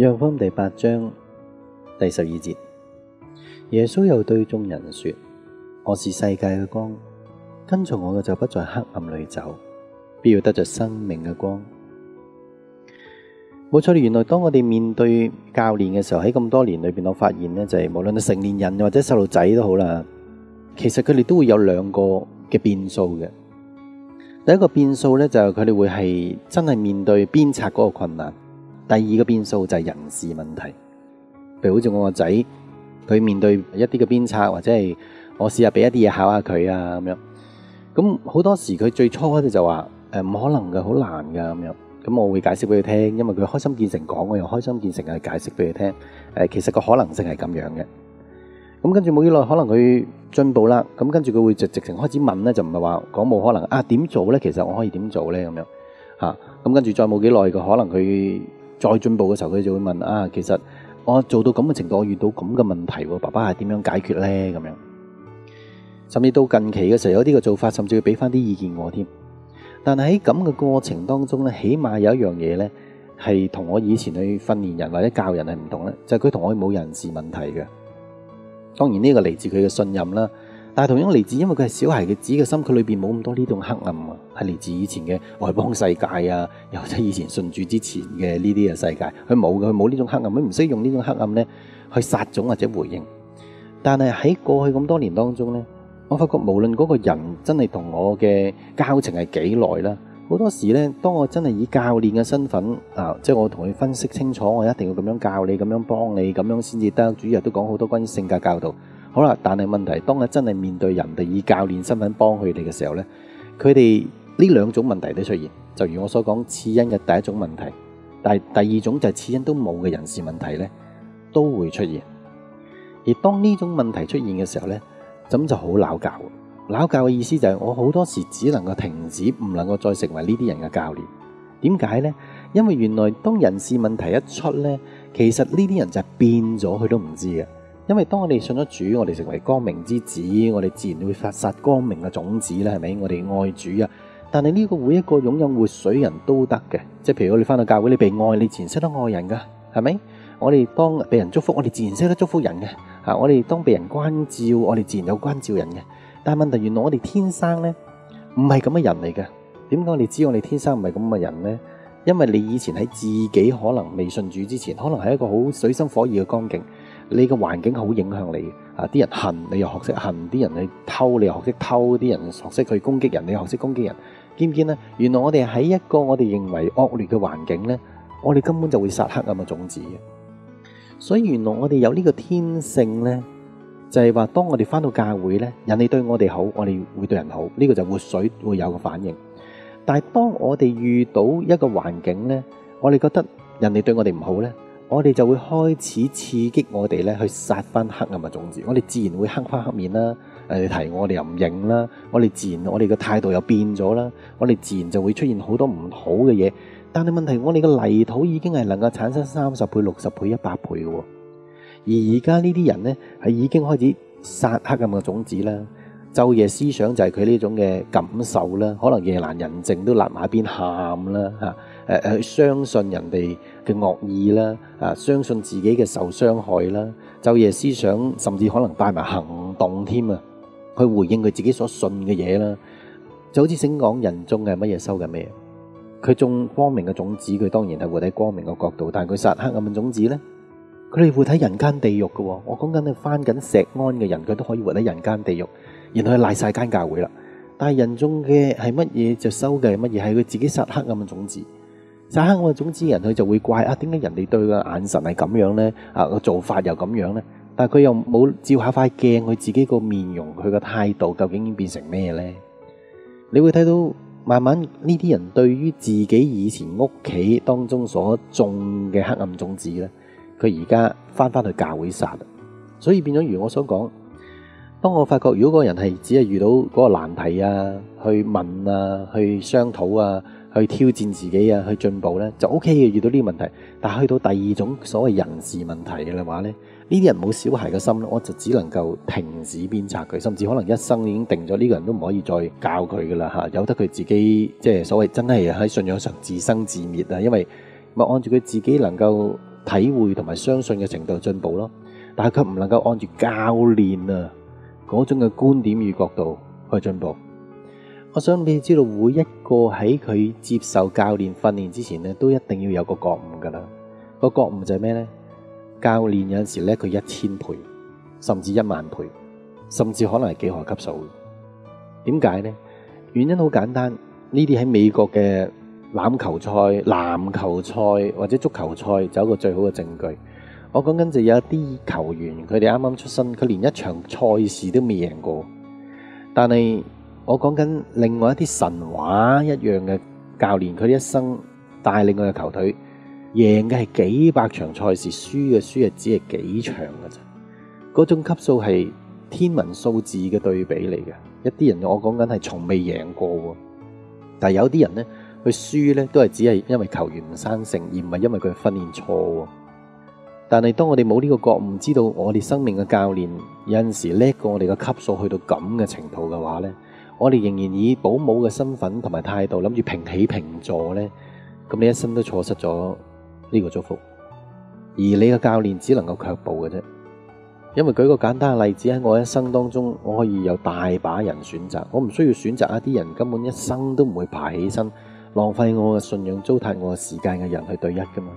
約翰第八章第十二節，耶穌又對眾人說：我是世界嘅光，跟从我嘅就不在黑暗裏走，必要得着生命嘅光。冇錯，原來當我哋面對教練嘅時候，喺咁多年裏邊，我發現呢，就係無論係成年人或者細路仔都好啦，其實佢哋都會有兩個嘅變數嘅。第一個變數呢，就係佢哋會係真係面對鞭策嗰個困難；第二個變數就係人事問題，譬如好似我個仔，佢面對一啲嘅鞭策，或者係我試下俾一啲嘢考下佢啊咁樣。咁好多時佢最初嗰啲就話誒唔可能嘅，好難噶咁樣。咁我會解釋俾佢聽，因為佢開心見誠講，我又開心見誠去解釋俾佢聽。誒，其實個可能性係咁樣嘅。咁跟住冇幾耐，可能佢進步啦。咁跟住佢會直直情開始問咧，就唔係話講冇可能啊？點做咧？其實我可以點做咧？咁樣嚇。咁跟住再冇幾耐，佢可能佢再進步嘅時候，佢就會問啊，其實我做到咁嘅程度，我遇到咁嘅問題，爸爸係點樣解決咧？咁樣。甚至到近期嘅時候，有啲嘅做法，甚至要俾翻啲意見我添。但係喺咁嘅過程當中咧，起碼有一樣嘢咧，係同我以前去訓練人或者教人係唔同咧，就係佢同我冇人事問題嘅。當然呢個嚟自佢嘅信任啦，但系同樣嚟自，因為佢係小孩嘅子嘅心，佢裏邊冇咁多呢種黑暗啊，係嚟自以前嘅外邦世界啊，又或者以前信主之前嘅呢啲嘅世界，佢冇嘅，佢冇呢種黑暗，佢唔識用呢種黑暗咧去撒種或者回應。但係喺過去咁多年當中咧。我發覺無論嗰個人真係同我嘅交情係幾耐啦，好多時呢，當我真係以教練嘅身份啊，即係我同佢分析清楚，我一定要咁樣教你，咁樣幫你，咁樣先至得。主日都講好多關於性格教導。好啦，但係問題，當我真係面對人哋以教練身份幫佢哋嘅時候呢，佢哋呢兩種問題都出現。就如我所講，次因嘅第一種問題，但係第二種就係次因都冇嘅人事問題呢，都會出現。而當呢種問題出現嘅時候呢。咁就好拗教，拗教嘅意思就係我好多時只能夠停止，唔能夠再成為呢啲人嘅教練。點解呢？因為原來當人事問題一出呢，其實呢啲人就係變咗，佢都唔知嘅。因為當我哋信咗主，我哋成為光明之子，我哋自然會發撒光明嘅種子啦，係咪？我哋愛主啊！但係呢個每一個擁有活水人都得嘅，即係譬如我哋翻到教會，你被愛，你自然識得愛人噶，係咪？我哋当被人祝福，我哋自然識得祝福人嘅。吓，我哋當被人關照，我哋自然有關照人嘅。但係問題，原來我哋天生咧唔係咁嘅人嚟嘅。點解我哋知我哋天生唔係咁嘅人咧？因為你以前喺自己可能未信主之前，可能係一個好水深火熱嘅光景，你嘅環境好影響你。啊，啲人恨你又學識恨，啲人去偷你又學識偷，啲人學識去攻擊人，你又學識攻擊人。見唔見咧？原來我哋喺一個我哋認為惡劣嘅環境咧，我哋根本就會撒黑暗嘅種子嘅。所以原來我哋有呢個天性呢，就係話當我哋翻到教會呢，人哋對我哋好，我哋會對人好，呢個就活水會有個反應。但係當我哋遇到一個環境呢，我哋覺得人哋對我哋唔好呢，我哋就會開始刺激我哋咧去撒翻黑暗嘅種子，我哋自然會黑翻黑面啦。誒，提我哋又唔認啦，我哋自然我哋嘅態度又變咗啦，我哋自然就會出現好多唔好嘅嘢。但係問題，我哋嘅泥土已經係能夠產生三十倍、六十倍、一百倍嘅，而而家呢啲人呢，係已經開始撒黑暗嘅種子啦。晝夜思想就係佢呢種嘅感受啦，可能夜闌人靜都立埋一邊喊啦吓，誒誒，相信人哋嘅惡意啦，啊，相信自己嘅受傷害啦，晝夜思想甚至可能帶埋行動添啊，去回應佢自己所信嘅嘢啦，就好似聖講人種嘅乜嘢收嘅咩？佢種光明嘅種子，佢當然係活喺光明嘅角度，但係佢撒黑暗嘅種子咧，佢哋活喺人間地獄嘅。我講緊你翻緊石安嘅人，佢都可以活喺人間地獄，然後佢賴晒間教會啦。但係人種嘅係乜嘢就收嘅乜嘢，係佢自己撒黑暗嘅種子，撒黑暗嘅種子人佢就會怪啊，點解人哋對個眼神係咁樣咧？啊個做法又咁樣咧？但係佢又冇照下塊鏡，佢自己個面容，佢個態度究竟已經變成咩咧？你會睇到。慢慢呢啲人對於自己以前屋企當中所種嘅黑暗種子咧，佢而家翻翻去教會撒，所以變咗如我所講，當我發覺如果嗰個人係只係遇到嗰個難題啊，去問啊，去商討啊，去挑戰自己啊，去進步咧，就 O K 嘅。遇到呢個問題，但係去到第二種所謂人事問題嘅話咧。呢啲人冇小孩嘅心，我就只能夠停止鞭策佢，甚至可能一生已經定咗呢個人都唔可以再教佢噶啦嚇，由得佢自己即係所謂真係喺信仰上自生自滅啊！因為咪按住佢自己能夠體會同埋相信嘅程度進步咯。但係佢唔能夠按住教練啊嗰種嘅觀點與角度去進步。我想你知道，每一个喺佢接受教练训练之前咧，都一定要有个觉悟噶啦。个觉悟就系咩呢？教练有阵时叻佢一千倍，甚至一万倍，甚至可能系几何级数。点解呢？原因好简单，呢啲喺美国嘅篮球赛、篮球赛或者足球赛就有一個最好嘅证据。我讲紧就有一啲球员，佢哋啱啱出身，佢连一场赛事都未赢过，但系我講緊另外一啲神話一樣嘅教練，佢一生帶領佢嘅球隊贏嘅係幾百場賽事，輸嘅輸嘅只係幾場㗎啫。嗰種級數係天文數字嘅對比嚟嘅。一啲人我講緊係從未贏過，但系有啲人呢，佢輸呢都係只係因為球員唔生性，而唔係因為佢訓練錯。但係當我哋冇呢個覺悟，知道我哋生命嘅教練有陣時叻過我哋嘅級數去到咁嘅程度嘅話呢，我哋仍然以保姆嘅身份同埋态度谂住平起平坐呢，咁你一生都错失咗呢个祝福，而你嘅教练只能够却步嘅啫。因为举个简单嘅例子，喺我一生当中，我可以有大把人选择，我唔需要选择一啲人根本一生都唔会爬起身，浪费我嘅信仰、糟蹋我嘅时间嘅人去对一噶嘛。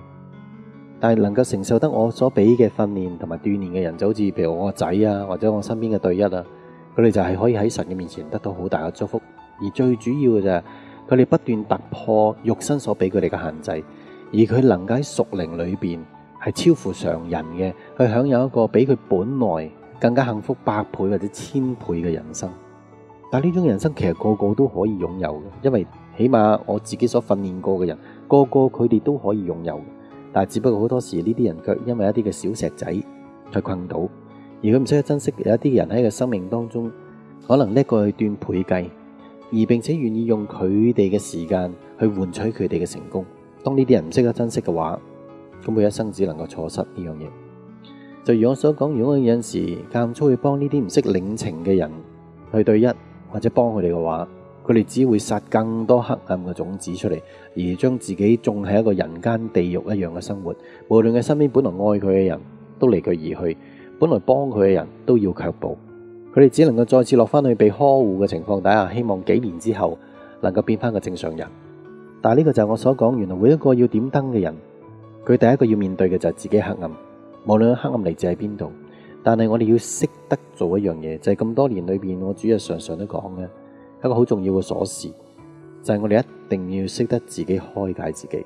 但系能够承受得我所俾嘅训练同埋锻炼嘅人，就好似譬如我个仔啊，或者我身边嘅对一啊，佢哋就係可以喺神嘅面前得到好大嘅祝福。而最主要嘅就係佢哋不斷突破肉身所俾佢哋嘅限制，而佢能夠喺屬靈裏邊係超乎常人嘅，去享有一個比佢本來更加幸福百倍或者千倍嘅人生。但係呢種人生其實個個都可以擁有嘅，因為起碼我自己所訓練過嘅人，個個佢哋都可以擁有。但系只不過好多時呢啲人卻因為一啲嘅小石仔去困到，而佢唔識得珍惜有一啲人喺佢生命當中可能叻過去段倍計，而並且願意用佢哋嘅時間去換取佢哋嘅成功。當呢啲人唔識得珍惜嘅話，咁佢一生只能夠錯失呢樣嘢。就如我所講，如果有陣時間唔中去幫呢啲唔識領情嘅人去對一或者幫佢哋嘅話，佢哋只會撒更多黑暗嘅種子出嚟，而將自己種喺一個人間地獄一樣嘅生活。無論佢身邊本來愛佢嘅人都離佢而去，本來幫佢嘅人都要卻步。佢哋只能夠再次落翻去被呵護嘅情況底下，希望幾年之後能夠變翻個正常人。但系呢個就係我所講，原來每一個要點燈嘅人，佢第一個要面對嘅就係自己黑暗，無論黑暗嚟自喺邊度。但係我哋要識得做一樣嘢，就係咁多年裏邊，我主日常常都講嘅。一個好重要嘅鎖匙，就係我哋一定要識得自己開解自己。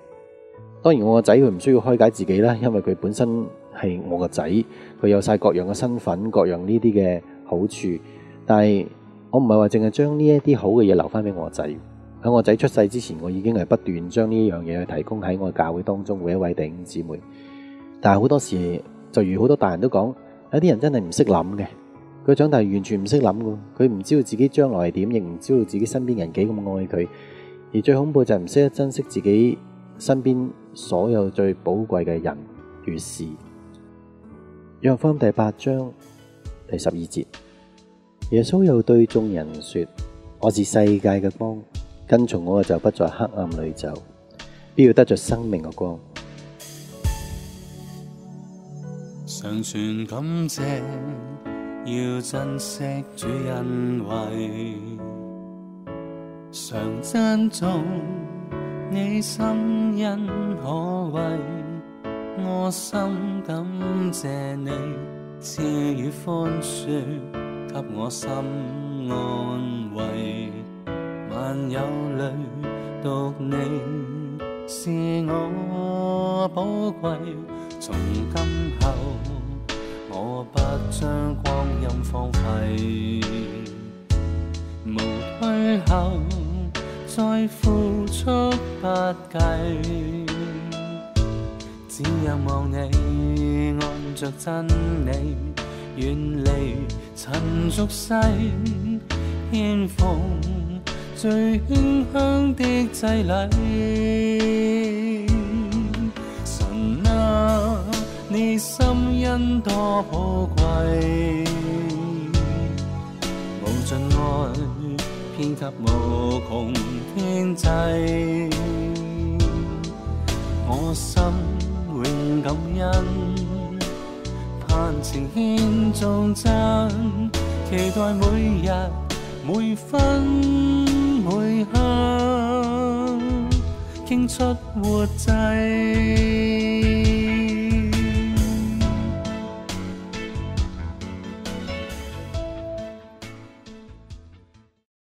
當然，我個仔佢唔需要開解自己啦，因為佢本身係我個仔，佢有晒各樣嘅身份，各樣呢啲嘅好處。但係我唔係話淨係將呢一啲好嘅嘢留翻俾我個仔。喺我仔出世之前，我已經係不斷將呢樣嘢去提供喺我嘅教會當中每一位弟兄姊妹。但係好多時，就如好多大人都講，有啲人真係唔識諗嘅。佢長大完全唔識諗噶，佢唔知道自己將來係點，亦唔知道自己身邊人幾咁愛佢。而最恐怖就係唔識得珍惜自己身邊所有最寶貴嘅人與事。約方第八章第十二節，耶穌又對眾人說：我是世界嘅光，跟從我就不在黑暗裏走，必要得着生命嘅光。常存感謝。要珍惜主恩惠，常珍重你心恩可畏，我心感謝你賜予宽恕，給我心安慰。萬有裏獨你是我寶貴，從今後。我不將光陰荒廢，無退後，再付出不計，只仰望你按着真理，遠離塵俗世，獻奉最馨香的祭禮。你心恩多寶貴，無盡愛遍及無窮天際，我心感恩，盼情獻頌讚，期待每日每分每刻倾出活祭。